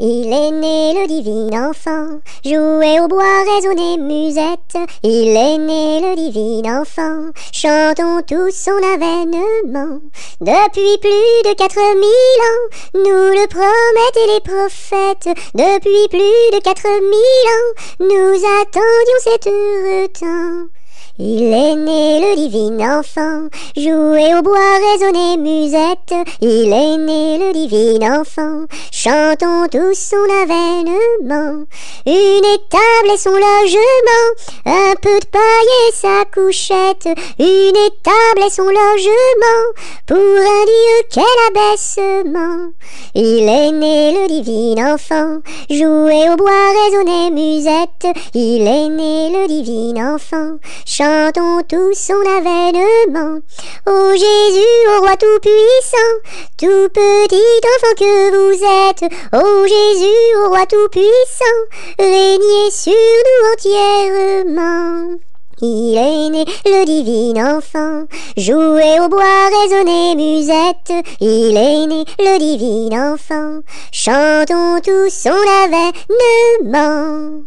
Il est né le divin enfant, jouait au bois, résonnait musette. Il est né le divin enfant, chantons tous son avènement. Depuis plus de quatre mille ans, nous le promettent les prophètes. Depuis plus de quatre mille ans, nous attendions cet heureux temps. Il est né le divin enfant, jouait au bois, résonnait musette. Il est né le divin enfant, chantons tous son avènement. Une étable et son logement, un peu de paille et sa couchette. Une étable et son logement, pour un dieu quel abaissement. Il est né le divin enfant, jouait au bois, résonnait musette. Il est né le divin enfant, chantons tous son avènement. Ô Jésus, ô roi tout-puissant, tout petit enfant que vous êtes, ô Jésus, ô roi tout-puissant, régnez sur nous entièrement. Il est né le divin enfant, jouait au bois, résonnait musette. Il est né le divin enfant, chantons tous son avènement.